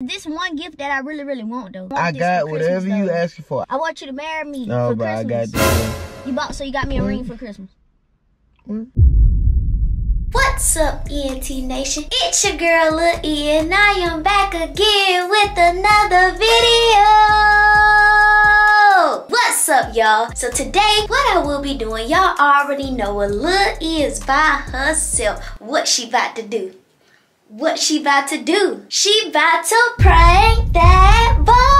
This one gift that I really, really want though. I got whatever Christmas, you though. asking for. I want you to marry me. No, for but Christmas. I got this. You bought so you got me a ring for Christmas. What's up, E&T Nation? It's your girl Lil E, and I am back again with another video. What's up, y'all? So today, what I will be doing, y'all already know what Lil E is by herself. What she about to do? What she about to do? She about to prank that boy.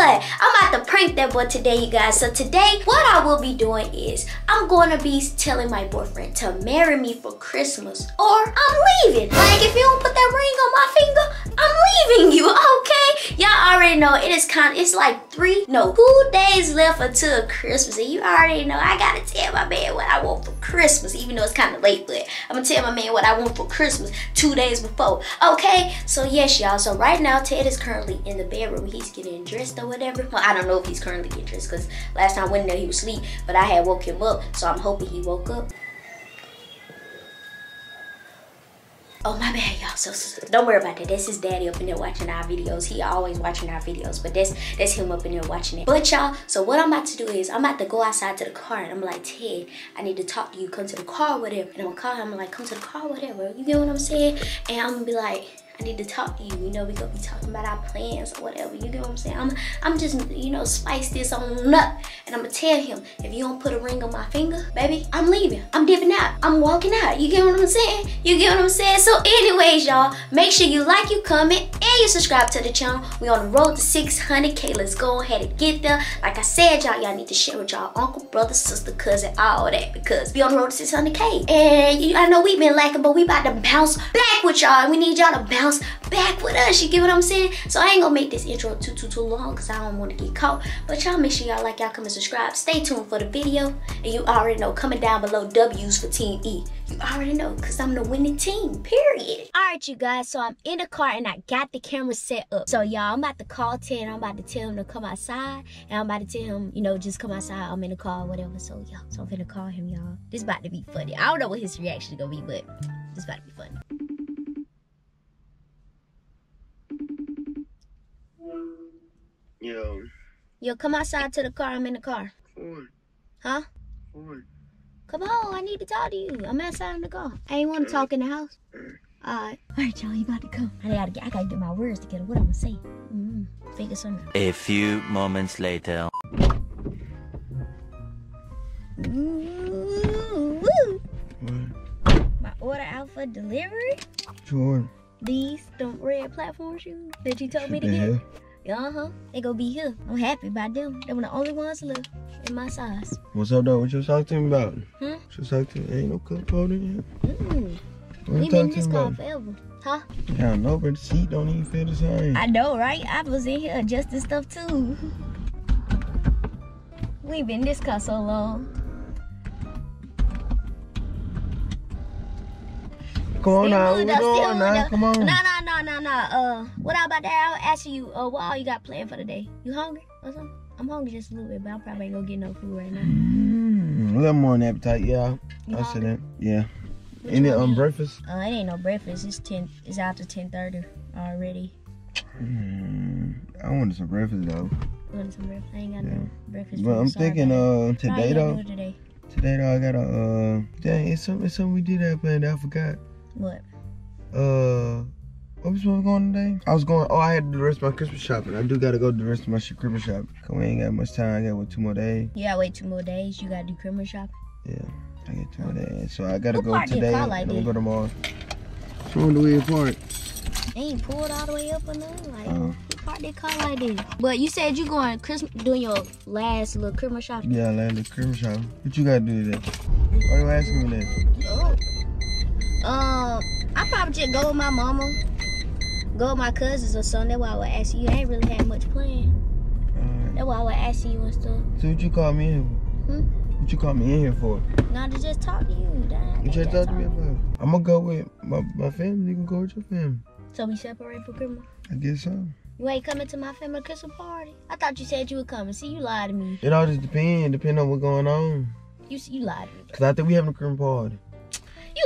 I'm about to prank that boy today, you guys. So today, what I will be doing is I'm going to be telling my boyfriend to marry me for Christmas or I'm leaving. Like if you don't put that ring on my finger, I'm leaving you, okay? Y'all already know it is kind of, it's like three, no, two days left until Christmas. And you already know I gotta tell my man what I want for Christmas, even though it's kind of late, but I'm gonna tell my man what I want for Christmas two days before. Okay, so yes, y'all. So right now, Ted is currently in the bedroom. He's getting dressed or whatever. Well, I don't know if he's currently getting dressed because last time I went in there, he was asleep, but I had woke him up. So I'm hoping he woke up. Oh my bad, y'all. So, so, don't worry about that. That's his daddy up in there watching our videos. He always watching our videos, but that's that's him up in there watching it. But y'all, so what I'm about to do is I'm about to go outside to the car and I'm like, Ted, I need to talk to you. Come to the car, whatever. And I'm gonna call him. I'm like, come to the car, whatever. You get what I'm saying? And I'm gonna be like I need to talk to you. You know, we gonna be talking about our plans or whatever. You get what I'm saying? I'm, I'm just, you know, spice this on up. And I'm gonna tell him, if you don't put a ring on my finger, baby, I'm leaving. I'm dipping out. I'm walking out. You get what I'm saying? You get what I'm saying? So anyways, y'all, make sure you like, you comment, and you subscribe to the channel. We on the road to 600K. Let's go ahead and get there. Like I said, y'all, y'all need to share with y'all uncle, brother, sister, cousin, all that. Because we on the road to 600K. And you, I know we've been lacking, but we about to bounce back with y'all. We need y'all to bounce bounce back with us. You get what I'm saying? So I ain't gonna make this intro too, too, too long because I don't want to get caught. But y'all make sure y'all like, y'all comment, subscribe. Stay tuned for the video. And you already know, coming down below W's for Team E. You already know because I'm the winning team, period. All right, you guys. So I'm in the car and I got the camera set up. So y'all, I'm about to call Ted. I'm about to tell him to come outside. And I'm about to tell him, you know, just come outside. I'm in the car whatever. So, y'all, so I'm finna call him, y'all. This about to be funny. I don't know what his reaction is gonna be, but this about to be funny. Yo. Yo, come outside to the car. I'm in the car. Ford. Huh? Ford. Come on, I need to talk to you. I'm outside in the car. I ain't want to talk in the house. Alright. Alright, y'all, you about to come. I gotta get I gotta get my words together. What I'm gonna say. Mm -hmm. Figure something out. A few moments later. Ooh, What? My order out for delivery. Sure. These them red platform shoes that you told me to The get. Hell? Uh-huh. They gonna be here. I'm happy about them. They were the only ones left in my size. What's up, though? What you talking to me about? Hmm? What you talking? Ain't no cup holder yet. Mm. We you been in this car forever. Huh? I don't know, but the seat don't even feel the same. I know, right? I was in here adjusting stuff too. We ain't been in this car so long. Come on now, we though, still going now. Come on. No, no, no, no, no. Uh, what I about to I asking you, uh, what all you got planned for the day? You hungry or something? I'm hungry just a little bit, but I probably ain't gonna get no food right now. Mm, a little more than appetite, yeah. You I said that. Yeah. What Any um breakfast? Uh, it ain't no breakfast. It's ten. It's after ten thirty already. Mm, I wanted some breakfast though. You want some breakfast? I ain't got Yeah. no breakfast. But food. I'm Sorry thinking uh. Today though. Today. Today though I got a uh dang it's something it's something we did have planned. I forgot. What? Uh what was we going today? I was going oh I had to do the rest of my Christmas shopping. I do gotta go do the rest of my shit Christmas shopping. Cause we ain't got much time. I got what two more days. You gotta wait two more days. You gotta do Christmas shopping. Yeah. I got two more days. So I gotta Who go today. car and like I'm that? gonna go tomorrow. Showing the way apart. They ain't pulled all the way up or nothing. Like, Uh. who parked their car like this? But you said you going Christmas, doing your last little Christmas shopping. Yeah, I landed the Christmas shopping. What you gotta do today? Why you asking me that? Oh. Um, I probably just go with my mama, go with my cousins or something. That's why I would ask you. I ain't really had much plan. Alright. That's why I would ask you and stuff. So what you call me in here for? Hmm? What you call me in here for? Not to just talk to you. What you that's talk to me about? I'm gonna go with my, my family. You can go with your family. So we separate for Christmas. I guess so. You ain't coming to my family Christmas party. I thought you said you would come. See, you lied to me. It all just depends, depending on what's going on. You you lied to me. Cause I think we having a Christmas party.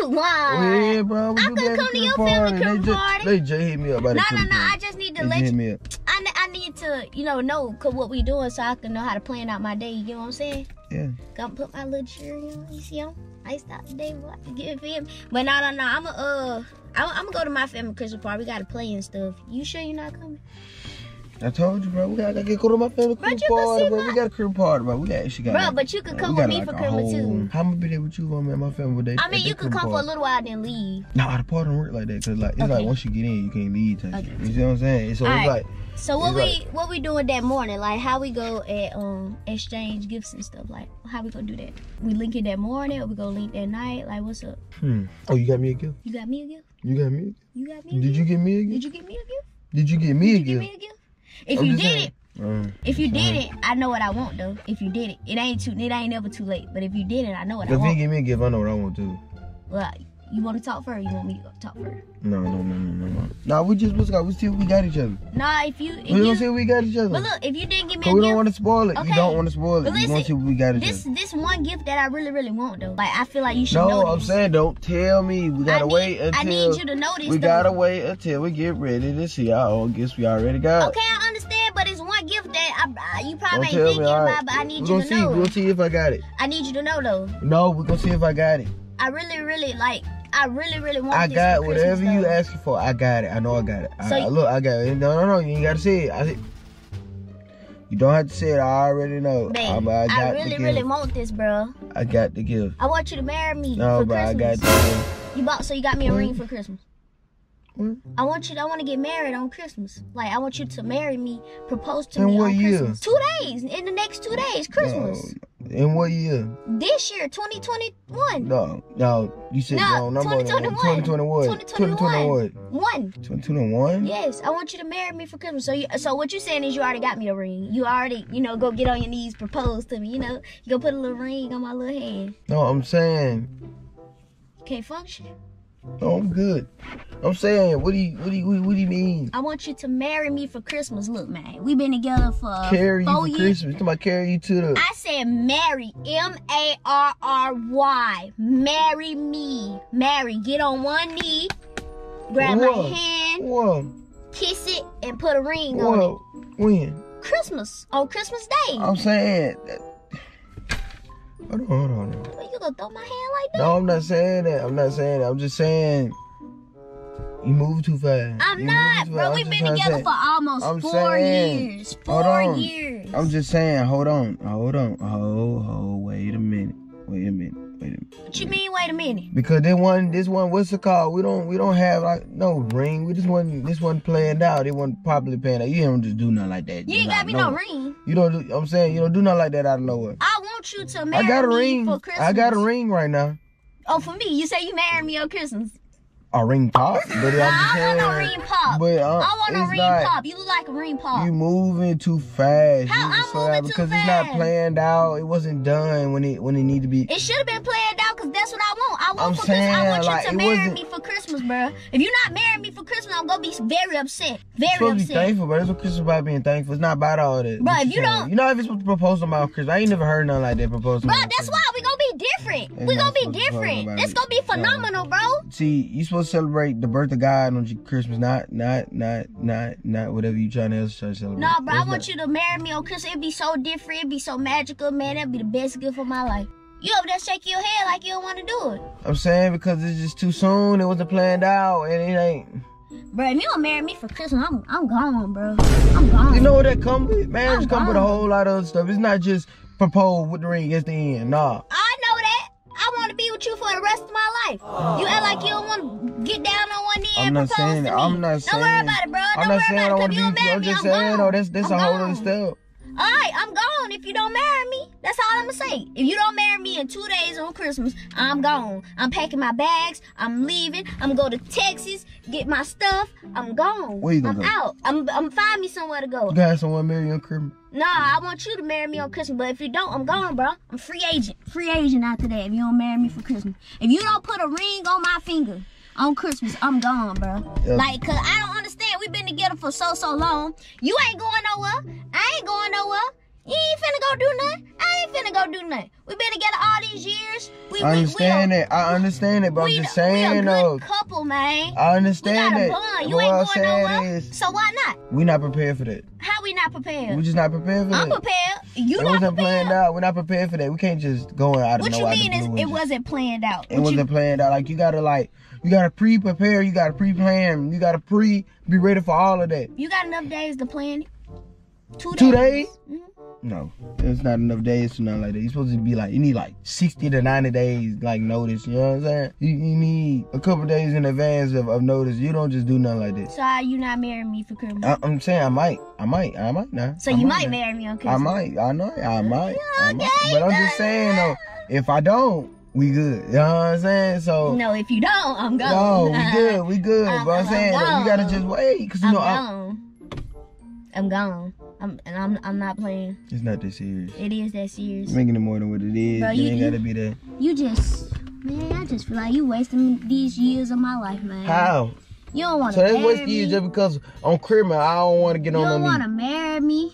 You lying. Oh, yeah, bro. I could that come to crib your family party. crib they just, party. They just hit me up about No, no, crib no. I just need to They let you. me up. I, I need to, you know, know 'cause what we doing so I can know how to plan out my day. You know what I'm saying? Yeah. Gonna put my little cherry on. You see, him? I'm the day. What I get him? But no, no, no. I'm a, uh, I'm, I'm gonna go to my family Christmas party. We gotta play and stuff. You sure you're not coming? I told you, bro. We gotta, gotta go to my family Bro, you party, bro. my- We got a crib party, bro. We got actually got. Bro, like- but you could come with me like for Christmas too. How I be there with you, man? My family. With they, I mean, you could come for a little while then leave. Nah, the party don't work like that, cause like it's Okay. like once you get in, you can't leave. Okay. You see what I'm saying? So Alright. it's like So what we what we doing that morning? Like how we go at um exchange gifts and stuff? Like how we gonna do that? We link it that morning or we go link that night? Like what's up? Hmm. Oh, you got me a gift? You got me a gift? You got me? You got me Did you get me a gift? Did you get me a gift? Did you get me a Did you give gift? Gift? If I'm you did saying. it, mm, if you did it, I know what I want though. If you did it, it ain't too it ain't never too late. But if you did it, I know what I want. if you give me a gift, I know what I want to. Well, you want to talk first? You want me to talk first? No, no, no, no, no, no. Nah, we just what's got? We see we got each other. Nah, if you if We don't you see we got each other. but look, if you didn't give me Cause a we gift, don't want to spoil it. Okay. You don't want to spoil it. But you want to listen, see we got each this other. this one gift that I really really want though. Like I feel like you should know No, I'm this. saying don't tell me. We gotta need, wait until I need you to know this. we though. gotta wait until we get ready to see our own gifts we already got. Okay, I understand, but it's one gift that I, you probably Don't ain't thinking me. All right. about, but I need we you to see. know. We gonna see if I got it. I need you to know though. No, we gonna see if I got it. I really, really like. I really, really want this. I got whatever you asking for. I got it. I know I got it. So I- look, I got it. No, no, no. You ain't gotta say it. I you don't have to say it. I already know. Babe, I I, really, really want this, bro. I got the gift. I want you to marry me No, for I Christmas. got the gift. You bought, so you got me a ring for mm. Christmas. What? I want you. To, I want to get married on Christmas. Like I want you to mm-hmm. marry me, propose to In me what on year? Christmas. Two days in the next two days, Christmas. No. In what year? This year, 2021. No, no. You said No, no. Number 2021. 2021. 2021. 2021. One. 2021. Yes, I want you to marry me for Christmas. So, you, so what you saying is you already got me a ring. You already, you know, go get on your knees, propose to me. You know, you go put a little ring on my little hand. No, I'm saying. Can't function. No, I'm good. I'm saying. What do you? What do you? What do you mean? I want you to marry me for Christmas. Look, man, we've been together for carry you four for years. Christmas. You talking carry you to the? I said marry, M A R R Y. Marry me. Marry. Get on one knee, grab Whoa. my hand, Whoa, kiss it, and put a ring on it. When? Christmas. On Christmas Day. I'm saying. Hold on, hold on. hold on. You gonna throw my hand like that? No, I'm not saying that. I'm not saying that. I'm just saying. You move too fast. I'm You not, bro. fast. We've been to together for almost I'm four saying- years. Four years. I'm just saying. Hold on. Hold on. Hold. Hold. Wait a minute. Wait a minute. Wait a minute. What you mean? Wait a minute. Because this one, this one, what's the call? We don't, we don't have like no ring. We just one, this one planned out. It wasn't properly planned out. You don't just do nothing like that. You ain't got me no ring. You don't. Do, I'm saying you don't do nothing like that out of nowhere. I want you to marry I got a me ring. for Christmas. I got a ring right now. Oh, for me, you say you marry me on Christmas. A ring pop, but I'm I don't want no ring pop. But uh, I want a ring not- pop. You look like a ring pop. You moving too fast. How You need to I'm moving too because it's not planned out. It wasn't done when it when it need to be. It should have been planned that's what I want. I want I'm for Christmas. I saying, want you to marry me for Christmas, bro. If you're not marrying me for Christmas, I'm gonna be very upset. You're Very supposed to be upset. thankful, but that's what Christmas about being thankful. It's not about all that. What if you saying? don't- you know if it's supposed to propose to my Christmas, I ain't never heard nothing like that propose to Bro, that's why we gonna be different. We gonna be different. about It's it. gonna be phenomenal, bro. See, you supposed to celebrate the birth of God on Christmas, not not not not not whatever you trying to else try to celebrate. No, bro, I want not- you to marry me on Christmas. It'd be so different. It'd be so magical, man. That'd be the best gift of my life. You over there shaking your head like you don't want to do it. I'm saying because it's just too soon. It wasn't planned out, and it ain't. Bro, if you don't marry me for Christmas, I'm I'm gone, bro. I'm gone. You know what that come with? Marriage I'm come with a whole lot of other stuff. It's not just propose with the ring at the end. Nah. I know that. I want to be with you for the rest of my life. You act like you don't want to get down on one knee I'm and not propose saying to that. me. I'm not don't saying. worry about it, bro. Don't I'm worry saying about it. want If to you be. don't marry I'm me, just I'm saying, oh, gone. though. That's that's I'm a whole other gone. step. All right, I'm gone if you don't marry me. That's all I'm gonna say. If you don't marry me in two days on Christmas, I'm gone. I'm packing my bags. I'm leaving. I'm gonna go to Texas, get my stuff. I'm gone. Where you gonna I'm go? out. I'm I'm find me somewhere to go. You got someone marry you on Christmas. Nah, I want you to marry me on Christmas, but if you don't, I'm gone, bro. I'm free agent. Free agent after that. If you don't marry me for Christmas, if you don't put a ring on my finger on Christmas, I'm gone, bro. Yeah. Like, cause I don't understand. We've been together for so so long. You ain't going nowhere. I ain't going nowhere. You ain't finna go do nothing. I ain't finna go do nothing. We been together all these years. We, I we- understand we, it. I understand it, but I'm we, just we a good though. couple, man. I We understand got a it. bond. You ain't going saying nowhere. is, So why not? we not prepared for that. How we not prepared? We just not prepared for that. I'm prepared. You It not wasn't prepared. planned out. We're not prepared for that. We can't just go out of What you mean is it just- wasn't planned out? It What wasn't you, planned out. Like you gotta like you gotta pre-prepare. You gotta pre-plan. You gotta pre be ready for all of that. you got enough days to plan? Two days. Two days? Mhm. No, it's not enough days to nothing like that. You're supposed to be like you need like sixty to ninety days like notice. You know what I'm saying? You, you need a couple days in advance of, of notice. You don't just do nothing like that. So how you not marrying me for Christmas? I, I'm saying I might, I might, I might not. so I you might not. marry me on Christmas? I might, I know, I might, I might. But I'm just saying though, if I don't, we good. You know what I'm saying? So. No, if you don't, I'm gone. No, we good, we good. I'm- but I'm I'm saying you gotta just wait, cause you I'm know I'm, gone. I'm gone. I'm and I'm I'm not playing. it's not that serious. It is that serious. You're making it more than what it is. Bro, you, you- ain't you- gotta be there. You just man, I just feel like you wasting these years of my life, man. How? You don't want So to that's marry what's me. you just because on Christmas I don't want to get you on don't want to marry me.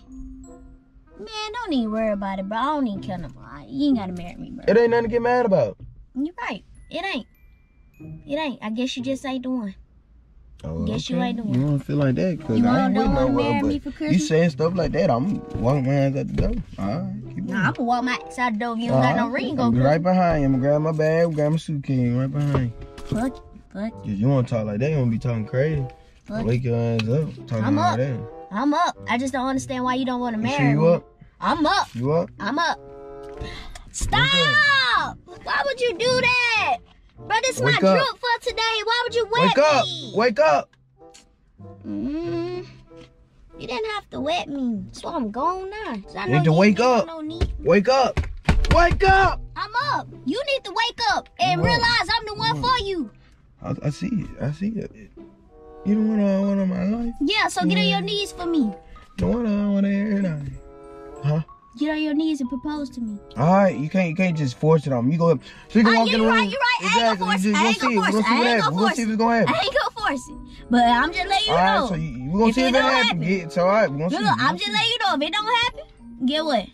Man, don't even worry about it, bro. I don't even care no more. You ain't gotta marry me, bro. It ain't nothing to get mad about. You're right. It ain't. It ain't. I guess you just ain't the one. Oh, Guess you ain't the one. You don't feel like that because You I wanna- ain't with don't no wanna one. But you Christmas? saying stuff like that, I'm walking my hands out the door. All right, keep Nah, I'm gonna walk my outside the door if you don't got no ring. I'm Go right behind you. I'm gonna grab my bag, grab my suitcase, right behind you. Fuck, fuck, Cause you want to talk like that, you want to be talking crazy. fuck. Wake your ass up, talking I'm like up. that. I'm up. I just don't understand why you don't want to You marry sure you me. up? I'm up. You up? I'm up. Stop! Why would you do that? Bro, this is my Wake up. drip for today. Why would you wet Wake up! me? Wake up! Mm, you didn't have to wet me. So I'm gone now. I You need to wake up. No. Wake up! Wake up! I'm up. You need to wake up and up. realize I'm the one for you. I, I see it. I see it. You the one I want in my life. Yeah, so get on your knees for me. The one I want every night. Get on your knees and propose to me. All right, you can't you can't just force it on me. You go up. So you can Ah, walk in the room. right, you right. I ain't gonna force it. I we're ain't gonna gonna see. force it. I what ain't happens. gonna We're gonna force see it. what's gonna happen. I ain't gonna force it. But I'm just letting you All right, know. so you, we're gonna If see it if it happens. happen. Yeah, it's all right. We're gonna see. Look, look, I'm gonna just letting you know if it don't happen, get what?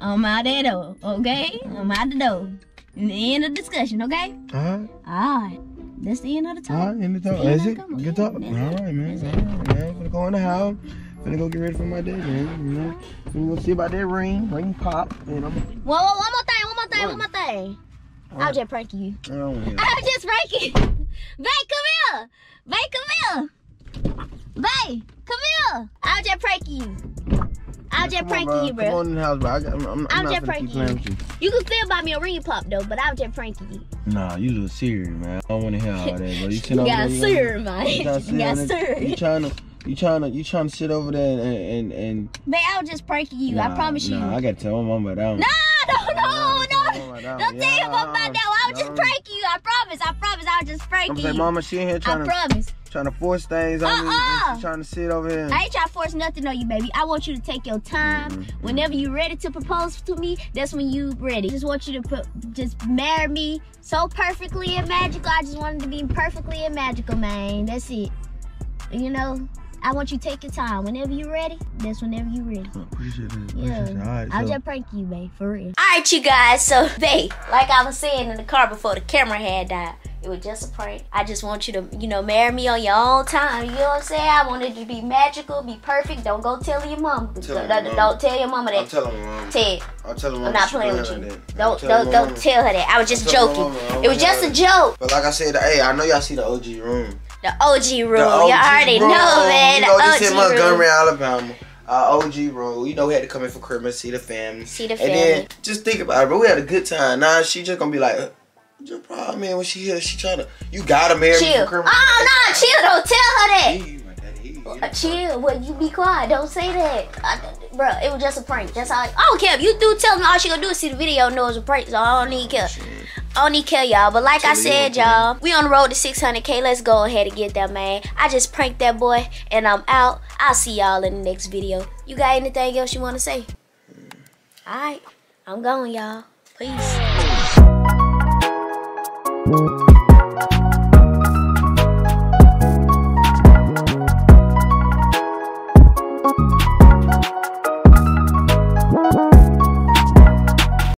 I'm out that door, okay? I'm out the door. In the end of discussion, okay? All right, Alright. That's the end of the talk. all right. In the talk. That's it. Good talk. All it. man. All right, man. Finna go in the house. Finna go get ready for my day, man. You know, finna go see about that ring. Ring pop. And I'm. Whoa, whoa, one more thing, one more thing, What? one more thing. What? I'll just prank you. I don't wanna hear that. I'll just prank you. Bae, come here. Bae, come here. Bae, come here. I'll just prank you. I'll just Come on, prank bro. you, Come bro. on in the house, bro. I got, I'm, I'm, not just prank you. you. You can still buy me a ring pop though, but I'll just prank you. Nah, you look serious, man. I don't want to hear all that, bro. You, You got sir, man. You trying to sit You got sir. You trying to, you trying to, you trying to sit over there and and and. Babe, I'll just prank you. I Nah, promise you. Nah, I gotta tell my mama that one. Nah, no, no, Nah, no. my Don't one. tell your mom Yeah, about that. one. I'll just no. prank you. I promise. I promise. I'll just prank I'm you. mama, she in here I trying to promise. trying to force things on me. Uh-uh. and She trying to sit over here. I ain't trying to force nothing on you, baby. I want you to take your time. Mm-hmm. Whenever you're ready to propose to me, that's when you ready. Just want you to put, just marry me so perfectly and magical. I just wanted to be perfectly and magical, man. That's it. You know, I want you to take your time. Whenever you're ready, that's whenever you're ready. Oh, Appreciate it. Appreciate Yeah. it. All right, I'll so- just prank you, babe, for real. Alright, you guys, so babe, like I was saying in the car before the camera had died, it was just a prank. I just want you to, you know, marry me on your own time. You know what I'm saying? I want it to be magical, be perfect. Don't go tell your mom. Tell Don't, don't, mama. don't tell your mama I'm that. telling my mama. Ted, I'm telling my I'm not playing with you. Don't I'm don't don't mama. tell her that. I was just I'm telling my joking. mama, It was just a joke. But like I said, hey, I know y'all see the OG room. The OG rule. The you OG already room. know, man. You know, the this OG Montgomery, rule. Alabama. Uh, OG room. You know, we had to come in for Christmas, see the family. See the And then family. just think about it, bro. We had a good time. Now she just gonna be like, uh, what's your problem, man? When she here, she trying to. You gotta marry me Chill. for Christmas. Oh no, chill. Don't tell her that. Hey, my daddy, he- uh, chill. but you be quiet. Don't say that. I, bro, it was just a prank. That's all. I, I don't care. If you do tell me all she gonna do is see the video and know it's a prank, so I don't need care. I don't need care, y'all. But like I said, y'all, we on the road to 600K. Let's go ahead and get that, man. I just pranked that boy, and I'm out. I'll see y'all in the next video. You got anything else you want to say? All right. I'm going, y'all. Peace.